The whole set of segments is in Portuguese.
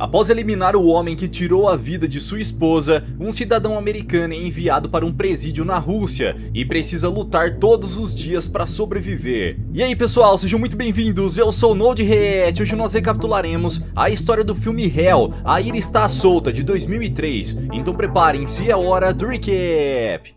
Após eliminar o homem que tirou a vida de sua esposa, um cidadão americano é enviado para um presídio na Rússia e precisa lutar todos os dias para sobreviver. E aí pessoal, sejam muito bem-vindos, eu sou o Node Reet, hoje nós recapitularemos a história do filme Hell, A Ira Está Solta, de 2003. Então preparem-se, é hora do recap!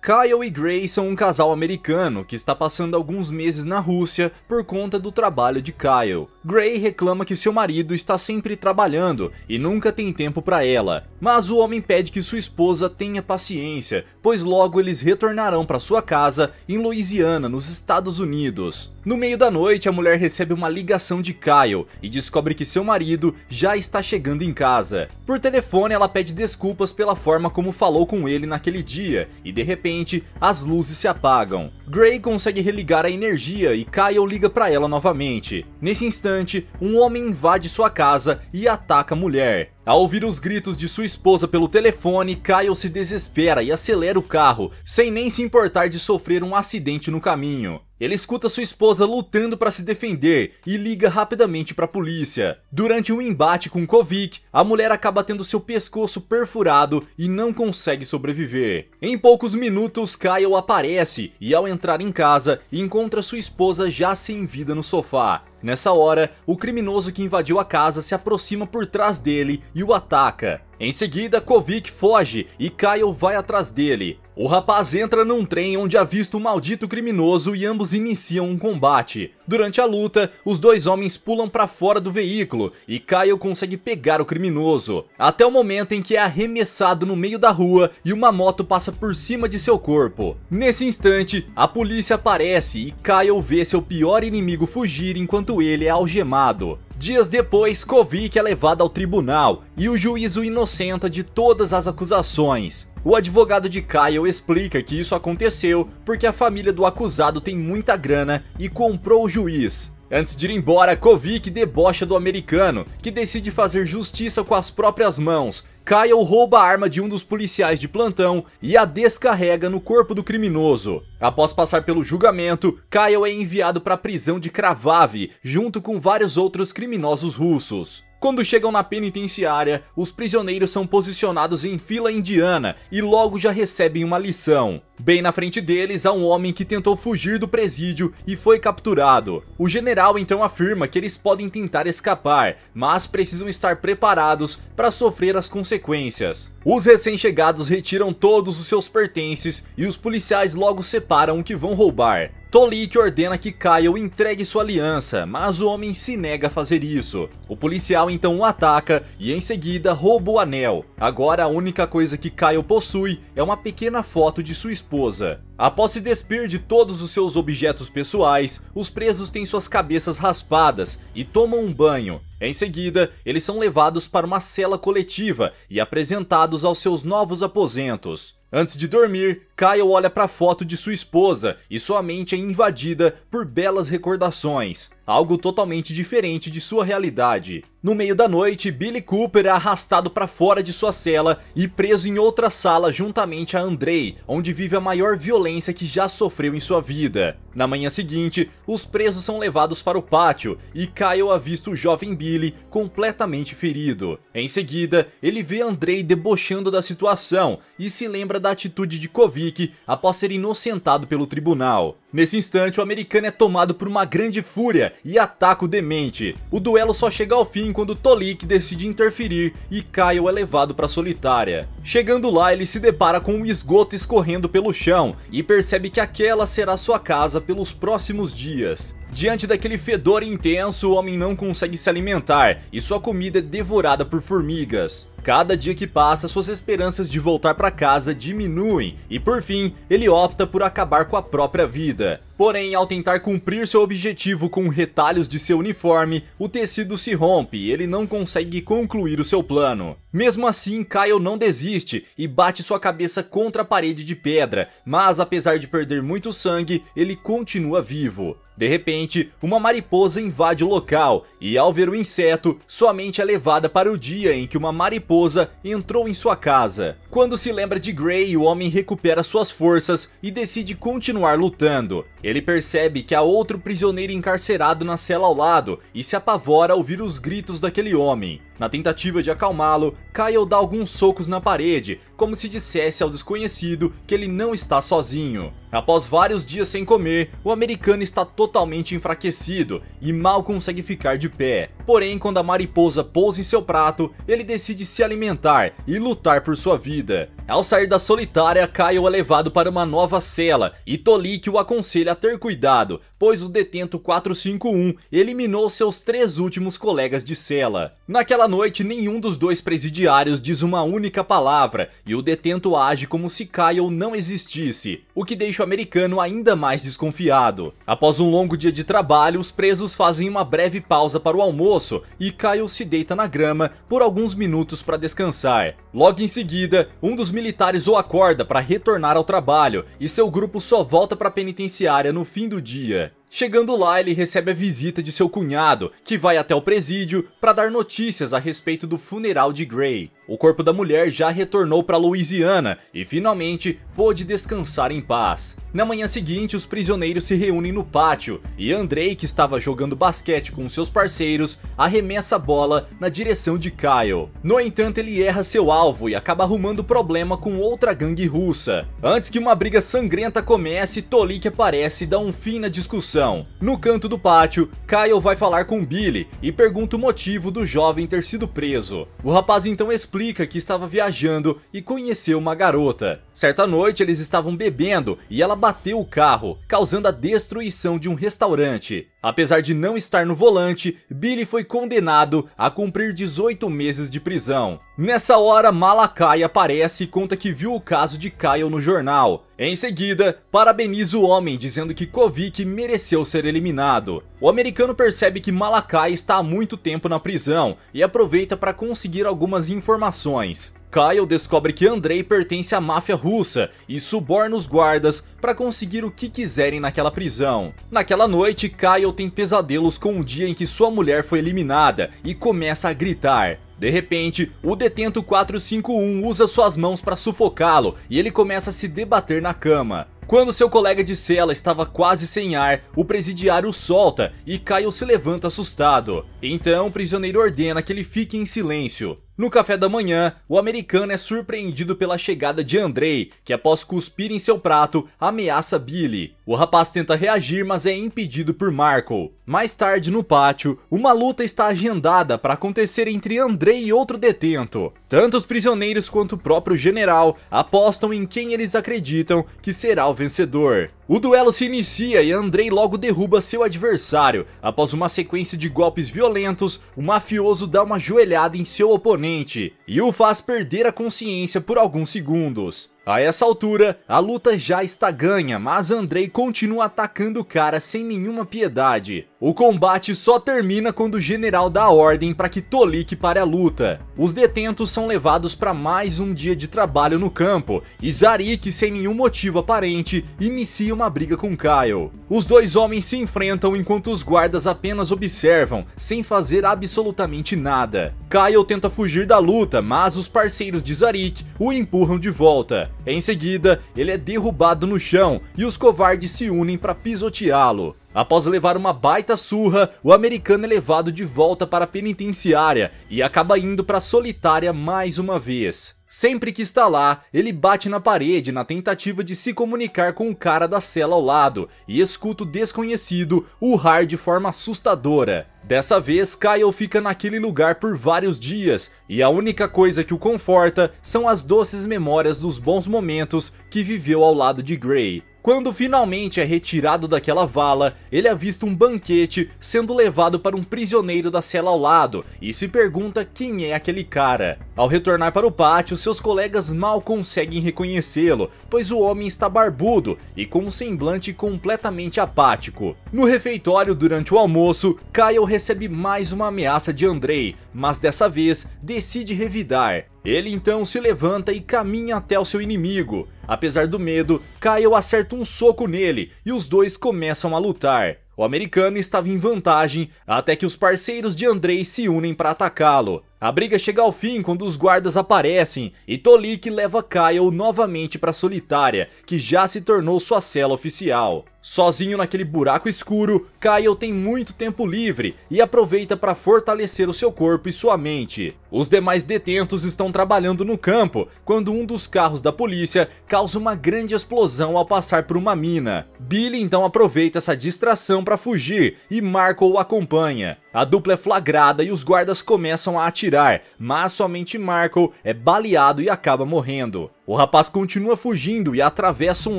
Kyle e Gray são um casal americano que está passando alguns meses na Rússia por conta do trabalho de Kyle. Gray reclama que seu marido está sempre trabalhando e nunca tem tempo para ela, mas o homem pede que sua esposa tenha paciência, pois logo eles retornarão para sua casa em Louisiana, nos Estados Unidos. No meio da noite, a mulher recebe uma ligação de Kyle e descobre que seu marido já está chegando em casa. Por telefone, ela pede desculpas pela forma como falou com ele naquele dia e de repente as luzes se apagam. Gray consegue religar a energia e Kyle liga para ela novamente. Nesse instante, um homem invade sua casa e ataca a mulher. Ao ouvir os gritos de sua esposa pelo telefone, Kyle se desespera e acelera o carro, sem nem se importar de sofrer um acidente no caminho. Ele escuta sua esposa lutando para se defender e liga rapidamente para a polícia. Durante um embate com Kovic, a mulher acaba tendo seu pescoço perfurado e não consegue sobreviver. Em poucos minutos, Kyle aparece e ao entrar em casa, encontra sua esposa já sem vida no sofá. Nessa hora, o criminoso que invadiu a casa se aproxima por trás dele e o ataca. Em seguida, Kovic foge e Kyle vai atrás dele. O rapaz entra num trem onde avista o um maldito criminoso e ambos iniciam um combate. Durante a luta, os dois homens pulam para fora do veículo e Kyle consegue pegar o criminoso. Até o momento em que é arremessado no meio da rua e uma moto passa por cima de seu corpo. Nesse instante, a polícia aparece e Kyle vê seu pior inimigo fugir enquanto ele é algemado. Dias depois, Kovic é levado ao tribunal e o juiz o inocenta de todas as acusações. O advogado de Kyle explica que isso aconteceu porque a família do acusado tem muita grana e comprou o juiz. Antes de ir embora, Kovic debocha do americano, que decide fazer justiça com as próprias mãos Kyle rouba a arma de um dos policiais de plantão e a descarrega no corpo do criminoso. Após passar pelo julgamento, Kyle é enviado para a prisão de Kravave, junto com vários outros criminosos russos. Quando chegam na penitenciária, os prisioneiros são posicionados em fila indiana e logo já recebem uma lição. Bem na frente deles há um homem que tentou fugir do presídio e foi capturado. O general então afirma que eles podem tentar escapar, mas precisam estar preparados para sofrer as consequências. Os recém-chegados retiram todos os seus pertences e os policiais logo separam o que vão roubar. Tolik ordena que Kyle entregue sua aliança, mas o homem se nega a fazer isso. O policial então o ataca e em seguida rouba o anel. Agora a única coisa que Kyle possui é uma pequena foto de sua esposa. Após se despir de todos os seus objetos pessoais, os presos têm suas cabeças raspadas e tomam um banho. Em seguida, eles são levados para uma cela coletiva e apresentados aos seus novos aposentos. Antes de dormir, Kyle olha para a foto de sua esposa e sua mente é invadida por belas recordações, algo totalmente diferente de sua realidade. No meio da noite, Billy Cooper é arrastado para fora de sua cela e preso em outra sala juntamente a Andrei, onde vive a maior violência que já sofreu em sua vida. Na manhã seguinte, os presos são levados para o pátio e Kyle avista o jovem Billy completamente ferido. Em seguida, ele vê Andrei debochando da situação e se lembra da atitude de Kovic após ser inocentado pelo tribunal. Nesse instante, o americano é tomado por uma grande fúria e ataca o demente. O duelo só chega ao fim quando Tolik decide interferir e Kyle é levado para solitária. Chegando lá, ele se depara com um esgoto escorrendo pelo chão e percebe que aquela será sua casa pelos próximos dias. Diante daquele fedor intenso, o homem não consegue se alimentar e sua comida é devorada por formigas. Cada dia que passa, suas esperanças de voltar para casa diminuem e por fim, ele opta por acabar com a própria vida. Porém, ao tentar cumprir seu objetivo com retalhos de seu uniforme, o tecido se rompe e ele não consegue concluir o seu plano. Mesmo assim, Kyle não desiste e bate sua cabeça contra a parede de pedra, mas apesar de perder muito sangue, ele continua vivo. De repente, uma mariposa invade o local e ao ver o inseto, sua mente é levada para o dia em que uma mariposa entrou em sua casa. Quando se lembra de Gray, o homem recupera suas forças e decide continuar lutando. Ele percebe que há outro prisioneiro encarcerado na cela ao lado e se apavora ao ouvir os gritos daquele homem. Na tentativa de acalmá-lo, Kyle dá alguns socos na parede, como se dissesse ao desconhecido que ele não está sozinho. Após vários dias sem comer, o americano está totalmente enfraquecido e mal consegue ficar de pé. Porém, quando a mariposa pousa em seu prato, ele decide se alimentar e lutar por sua vida. Ao sair da solitária, Kyle é levado para uma nova cela e Tolik o aconselha a ter cuidado, pois o detento 451 eliminou seus três últimos colegas de cela. Naquela noite, nenhum dos dois presidiários diz uma única palavra e o detento age como se Kyle não existisse, o que deixa o americano ainda mais desconfiado. Após um longo dia de trabalho, os presos fazem uma breve pausa para o almoço e Kyle se deita na grama por alguns minutos para descansar. Logo em seguida, um dos militares o acorda para retornar ao trabalho e seu grupo só volta para a penitenciária no fim do dia. Chegando lá, ele recebe a visita de seu cunhado, que vai até o presídio para dar notícias a respeito do funeral de Gray. O corpo da mulher já retornou para Louisiana e finalmente pôde descansar em paz. Na manhã seguinte, os prisioneiros se reúnem no pátio e Andrei, que estava jogando basquete com seus parceiros, arremessa a bola na direção de Kyle. No entanto, ele erra seu alvo e acaba arrumando problema com outra gangue russa. Antes que uma briga sangrenta comece, Tolik aparece e dá um fim na discussão. No canto do pátio, Kyle vai falar com Billy e pergunta o motivo do jovem ter sido preso. O rapaz então explica que estava viajando e conheceu uma garota. Certa noite eles estavam bebendo e ela bateu o carro, causando a destruição de um restaurante. Apesar de não estar no volante, Billy foi condenado a cumprir 18 meses de prisão. Nessa hora, Malakai aparece e conta que viu o caso de Kyle no jornal. Em seguida, parabeniza o homem dizendo que Kovic mereceu ser eliminado. O americano percebe que Malakai está há muito tempo na prisão e aproveita para conseguir algumas informações. Kyle descobre que Andrei pertence à máfia russa e suborna os guardas para conseguir o que quiserem naquela prisão. Naquela noite, Kyle tem pesadelos com o dia em que sua mulher foi eliminada e começa a gritar. De repente, o detento 451 usa suas mãos para sufocá-lo e ele começa a se debater na cama. Quando seu colega de cela estava quase sem ar, o presidiário o solta e Kyle se levanta assustado. Então o prisioneiro ordena que ele fique em silêncio. No café da manhã, o americano é surpreendido pela chegada de Andrei, que após cuspir em seu prato, ameaça Billy. O rapaz tenta reagir, mas é impedido por Marco. Mais tarde, no pátio, uma luta está agendada para acontecer entre Andrei e outro detento. Tanto os prisioneiros quanto o próprio general apostam em quem eles acreditam que será o vencedor. O duelo se inicia e Andrei logo derruba seu adversário. Após uma sequência de golpes violentos, o mafioso dá uma joelhada em seu oponente e o faz perder a consciência por alguns segundos. A essa altura, a luta já está ganha, mas Andrei continua atacando o cara sem nenhuma piedade. O combate só termina quando o general dá ordem para que Tolik pare a luta. Os detentos são levados para mais um dia de trabalho no campo, e Zarik, sem nenhum motivo aparente, inicia uma briga com Kyle. Os dois homens se enfrentam enquanto os guardas apenas observam, sem fazer absolutamente nada. Kyle tenta fugir da luta, mas os parceiros de Zarik o empurram de volta. Em seguida, ele é derrubado no chão e os covardes se unem para pisoteá-lo. Após levar uma baita surra, o americano é levado de volta para a penitenciária e acaba indo para a solitária mais uma vez. Sempre que está lá, ele bate na parede na tentativa de se comunicar com o cara da cela ao lado e escuta o desconhecido urrar de forma assustadora. Dessa vez, Kyle fica naquele lugar por vários dias e a única coisa que o conforta são as doces memórias dos bons momentos que viveu ao lado de Gray. Quando finalmente é retirado daquela vala, ele avista um banquete sendo levado para um prisioneiro da cela ao lado e se pergunta quem é aquele cara. Ao retornar para o pátio, seus colegas mal conseguem reconhecê-lo, pois o homem está barbudo e com um semblante completamente apático. No refeitório durante o almoço, Kyle recebe mais uma ameaça de Andrei, mas dessa vez decide revidar. Ele então se levanta e caminha até o seu inimigo. Apesar do medo, Kyle acerta um soco nele e os dois começam a lutar. O americano estava em vantagem até que os parceiros de Andrei se unem para atacá-lo. A briga chega ao fim quando os guardas aparecem e Tolik leva Kyle novamente para a solitária, que já se tornou sua cela oficial. Sozinho naquele buraco escuro, Kyle tem muito tempo livre e aproveita para fortalecer o seu corpo e sua mente. Os demais detentos estão trabalhando no campo, quando um dos carros da polícia causa uma grande explosão ao passar por uma mina. Billy então aproveita essa distração para fugir e Marco o acompanha. A dupla é flagrada e os guardas começam a atirar, mas somente Marco é baleado e acaba morrendo. O rapaz continua fugindo e atravessa um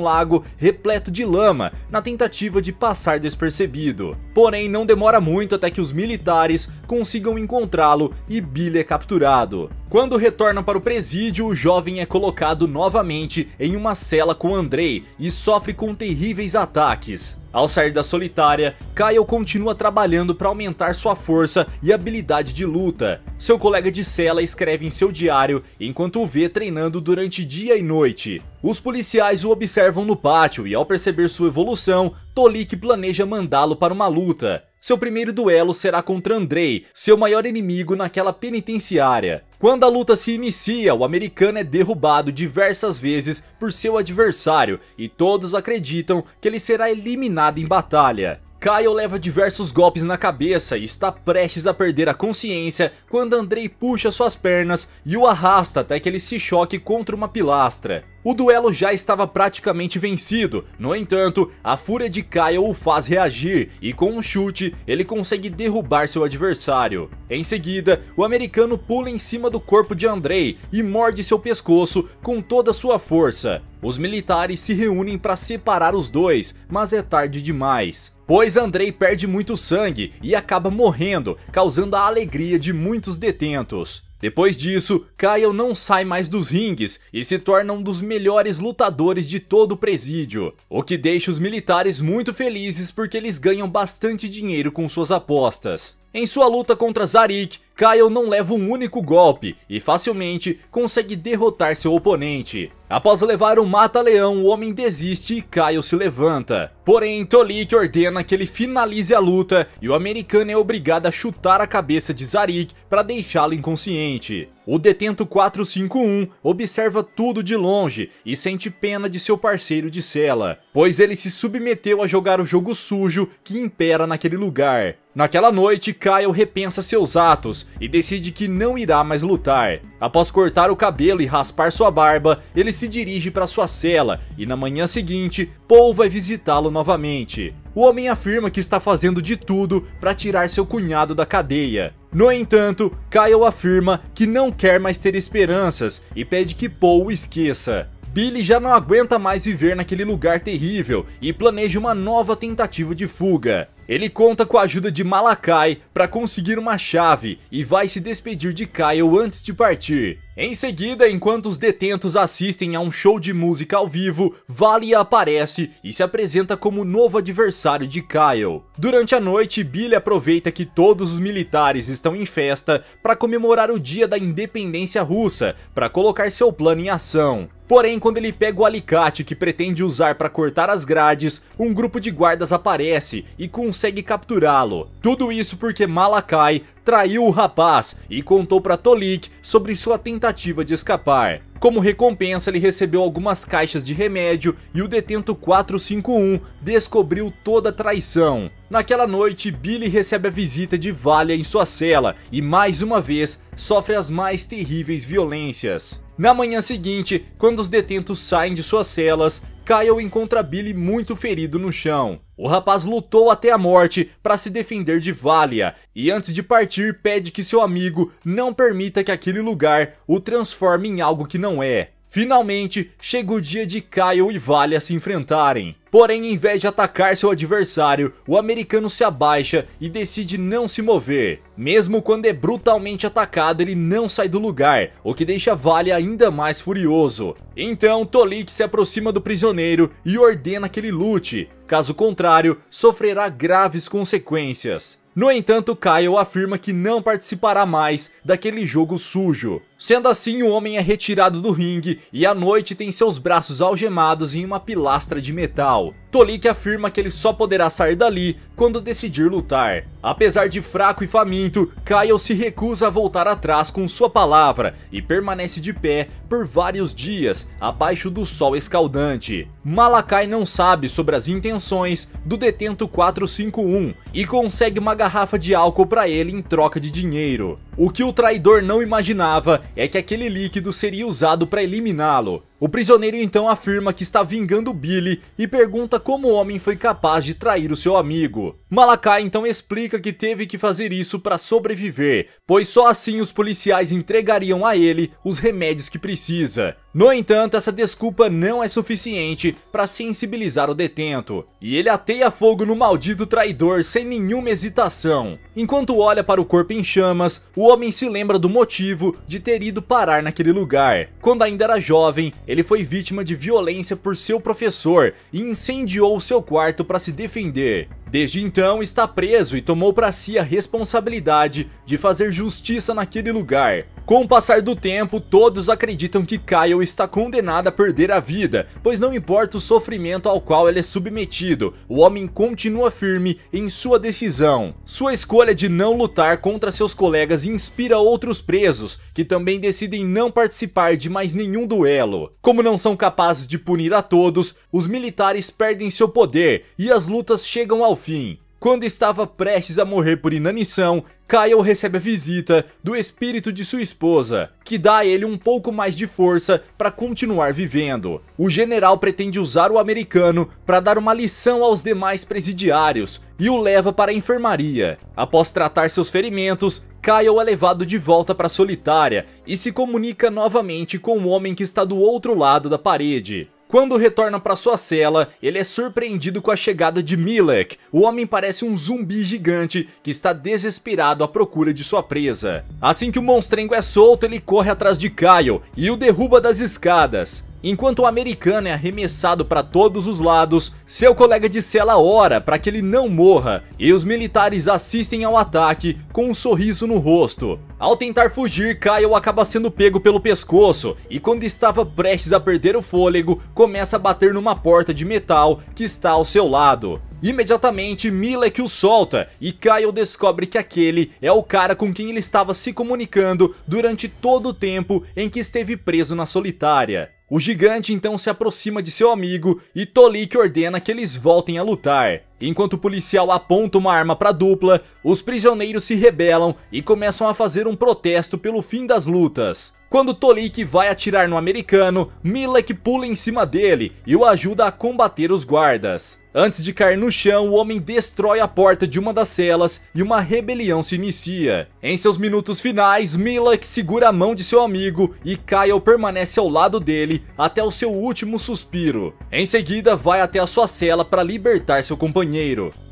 lago repleto de lama na tentativa de passar despercebido. Porém, não demora muito até que os militares consigam encontrá-lo e Billy é capturado. Quando retorna para o presídio, o jovem é colocado novamente em uma cela com Andrei e sofre com terríveis ataques. Ao sair da solitária, Kyle continua trabalhando para aumentar sua força e habilidade de luta. Seu colega de cela escreve em seu diário enquanto o vê treinando durante dia e noite. Os policiais o observam no pátio e ao perceber sua evolução, Tolik planeja mandá-lo para uma luta. Seu primeiro duelo será contra Andrei, seu maior inimigo naquela penitenciária. Quando a luta se inicia, o americano é derrubado diversas vezes por seu adversário e todos acreditam que ele será eliminado em batalha. Kyle leva diversos golpes na cabeça e está prestes a perder a consciência quando Andrei puxa suas pernas e o arrasta até que ele se choque contra uma pilastra. O duelo já estava praticamente vencido, no entanto, a fúria de Kyle o faz reagir e com um chute ele consegue derrubar seu adversário. Em seguida, o americano pula em cima do corpo de Andrei e morde seu pescoço com toda sua força. Os militares se reúnem para separar os dois, mas é tarde demais pois Andrei perde muito sangue e acaba morrendo, causando a alegria de muitos detentos. Depois disso, Kyle não sai mais dos ringues e se torna um dos melhores lutadores de todo o presídio, o que deixa os militares muito felizes porque eles ganham bastante dinheiro com suas apostas. Em sua luta contra Zarik, Kyle não leva um único golpe e facilmente consegue derrotar seu oponente. Após levar um mata-leão, o homem desiste e Kyle se levanta. Porém, Tolik ordena que ele finalize a luta e o americano é obrigado a chutar a cabeça de Zarik para deixá-lo inconsciente. O detento 451 observa tudo de longe e sente pena de seu parceiro de cela, pois ele se submeteu a jogar o jogo sujo que impera naquele lugar. Naquela noite, Kyle repensa seus atos e decide que não irá mais lutar. Após cortar o cabelo e raspar sua barba, ele se dirige para sua cela e na manhã seguinte, Paul vai visitá-lo novamente. O homem afirma que está fazendo de tudo para tirar seu cunhado da cadeia. No entanto, Kyle afirma que não quer mais ter esperanças e pede que Paul o esqueça. Billy já não aguenta mais viver naquele lugar terrível e planeja uma nova tentativa de fuga. Ele conta com a ajuda de Malakai para conseguir uma chave e vai se despedir de Kyle antes de partir. Em seguida, enquanto os detentos assistem a um show de música ao vivo, Vale aparece e se apresenta como novo adversário de Kyle. Durante a noite, Billy aproveita que todos os militares estão em festa para comemorar o dia da independência russa, para colocar seu plano em ação. Porém, quando ele pega o alicate que pretende usar para cortar as grades, um grupo de guardas aparece e consegue capturá-lo. Tudo isso porque Malakai traiu o rapaz e contou para Tolik sobre sua tentativa de escapar. Como recompensa, ele recebeu algumas caixas de remédio e o detento 451 descobriu toda a traição. Naquela noite, Billy recebe a visita de Valia em sua cela e mais uma vez sofre as mais terríveis violências. Na manhã seguinte, quando os detentos saem de suas celas, Kyle encontra Billy muito ferido no chão. O rapaz lutou até a morte para se defender de Valia e antes de partir pede que seu amigo não permita que aquele lugar o transforme em algo que não é. Finalmente, chega o dia de Kyle e Valia se enfrentarem. Porém, em vez de atacar seu adversário, o americano se abaixa e decide não se mover. Mesmo quando é brutalmente atacado, ele não sai do lugar, o que deixa Vale ainda mais furioso. Então, Tolik se aproxima do prisioneiro e ordena que ele lute, caso contrário, sofrerá graves consequências. No entanto, Kyle afirma que não participará mais daquele jogo sujo. Sendo assim, o homem é retirado do ringue e à noite tem seus braços algemados em uma pilastra de metal. Tolik afirma que ele só poderá sair dali quando decidir lutar. Apesar de fraco e faminto, Kyle se recusa a voltar atrás com sua palavra e permanece de pé por vários dias abaixo do sol escaldante. Malakai não sabe sobre as intenções do detento 451 e consegue uma garrafa de álcool para ele em troca de dinheiro. O que o traidor não imaginava é que aquele líquido seria usado para eliminá-lo. O prisioneiro então afirma que está vingando Billy e pergunta como o homem foi capaz de trair o seu amigo. Malakai então explica que teve que fazer isso para sobreviver, pois só assim os policiais entregariam a ele os remédios que precisa. No entanto, essa desculpa não é suficiente para sensibilizar o detento, e ele ateia fogo no maldito traidor sem nenhuma hesitação. Enquanto olha para o corpo em chamas, o homem se lembra do motivo de ter ido parar naquele lugar. Quando ainda era jovem, ele foi vítima de violência por seu professor e incendiou seu quarto para se defender. Desde então está preso e tomou para si a responsabilidade de fazer justiça naquele lugar. Com o passar do tempo, todos acreditam que Kyle está condenado a perder a vida, pois não importa o sofrimento ao qual ele é submetido, o homem continua firme em sua decisão. Sua escolha de não lutar contra seus colegas inspira outros presos, que também decidem não participar de mais nenhum duelo. Como não são capazes de punir a todos, os militares perdem seu poder e as lutas chegam ao fim. Quando estava prestes a morrer por inanição, Kyle recebe a visita do espírito de sua esposa, que dá a ele um pouco mais de força para continuar vivendo. O general pretende usar o americano para dar uma lição aos demais presidiários e o leva para a enfermaria. Após tratar seus ferimentos, Kyle é levado de volta para a solitária e se comunica novamente com o homem que está do outro lado da parede. Quando retorna para sua cela, ele é surpreendido com a chegada de Milek. O homem parece um zumbi gigante que está desesperado à procura de sua presa. Assim que o monstrengo é solto, ele corre atrás de Kyle e o derruba das escadas. Enquanto o americano é arremessado para todos os lados, seu colega de cela ora para que ele não morra e os militares assistem ao ataque com um sorriso no rosto. Ao tentar fugir, Kyle acaba sendo pego pelo pescoço e quando estava prestes a perder o fôlego, começa a bater numa porta de metal que está ao seu lado. Imediatamente, Milek o solta e Kyle descobre que aquele é o cara com quem ele estava se comunicando durante todo o tempo em que esteve preso na solitária. O gigante então se aproxima de seu amigo e Tolik ordena que eles voltem a lutar. Enquanto o policial aponta uma arma para a dupla, os prisioneiros se rebelam e começam a fazer um protesto pelo fim das lutas. Quando Tolik vai atirar no americano, Milek pula em cima dele e o ajuda a combater os guardas. Antes de cair no chão, o homem destrói a porta de uma das celas e uma rebelião se inicia. Em seus minutos finais, Milek segura a mão de seu amigo e Kyle permanece ao lado dele até o seu último suspiro. Em seguida, vai até a sua cela para libertar seu companheiro.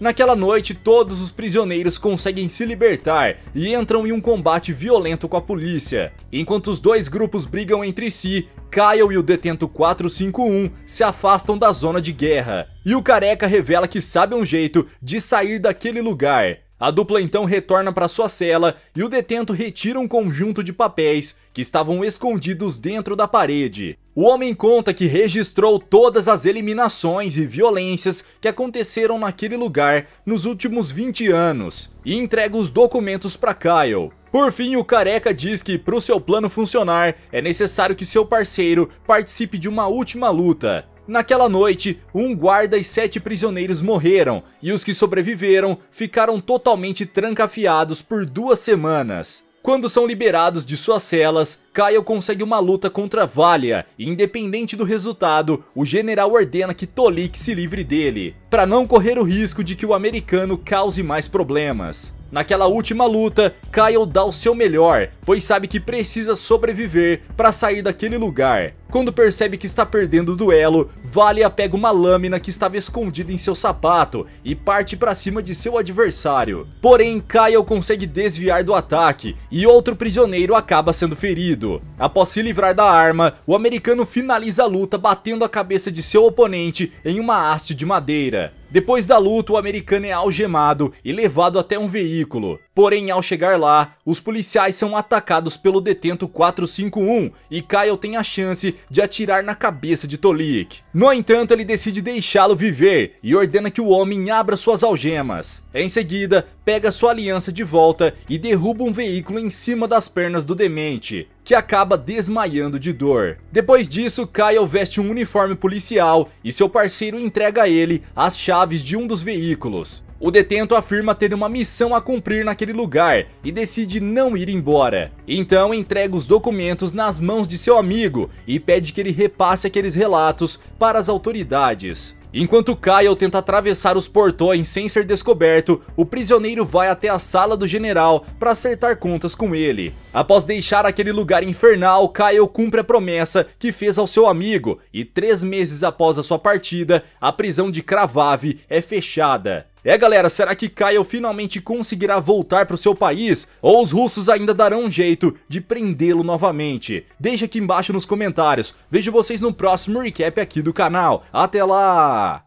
Naquela noite, todos os prisioneiros conseguem se libertar e entram em um combate violento com a polícia. Enquanto os dois grupos brigam entre si, Kyle e o detento 451 se afastam da zona de guerra. E o careca revela que sabe um jeito de sair daquele lugar. A dupla então retorna para sua cela e o detento retira um conjunto de papéis que estavam escondidos dentro da parede. O homem conta que registrou todas as eliminações e violências que aconteceram naquele lugar nos últimos 20 anos e entrega os documentos para Kyle. Por fim, o careca diz que para o seu plano funcionar é necessário que seu parceiro participe de uma última luta. Naquela noite, um guarda e sete prisioneiros morreram, e os que sobreviveram ficaram totalmente trancafiados por duas semanas. Quando são liberados de suas celas, Kyle consegue uma luta contra Valia e independente do resultado, o general ordena que Tolik se livre dele, para não correr o risco de que o americano cause mais problemas. Naquela última luta, Kyle dá o seu melhor, pois sabe que precisa sobreviver para sair daquele lugar. Quando percebe que está perdendo o duelo, Valia pega uma lâmina que estava escondida em seu sapato e parte para cima de seu adversário. Porém, Kyle consegue desviar do ataque e outro prisioneiro acaba sendo ferido. Rápido. Após se livrar da arma, o americano finaliza a luta batendo a cabeça de seu oponente em uma haste de madeira. Depois da luta, o americano é algemado e levado até um veículo. Porém, ao chegar lá, os policiais são atacados pelo detento 451 e Kyle tem a chance de atirar na cabeça de Tolik. No entanto, ele decide deixá-lo viver e ordena que o homem abra suas algemas. Em seguida, pega sua aliança de volta e derruba um veículo em cima das pernas do demente que acaba desmaiando de dor. Depois disso, Kyle veste um uniforme policial e seu parceiro entrega a ele as chaves de um dos veículos. O detento afirma ter uma missão a cumprir naquele lugar e decide não ir embora. Então entrega os documentos nas mãos de seu amigo e pede que ele repasse aqueles relatos para as autoridades. Enquanto Kyle tenta atravessar os portões sem ser descoberto, o prisioneiro vai até a sala do general para acertar contas com ele. Após deixar aquele lugar infernal, Kyle cumpre a promessa que fez ao seu amigo e três meses após a sua partida, a prisão de Kravave é fechada. É galera, será que Kyle finalmente conseguirá voltar para o seu país? Ou os russos ainda darão um jeito de prendê-lo novamente? Deixe aqui embaixo nos comentários. Vejo vocês no próximo recap aqui do canal. Até lá!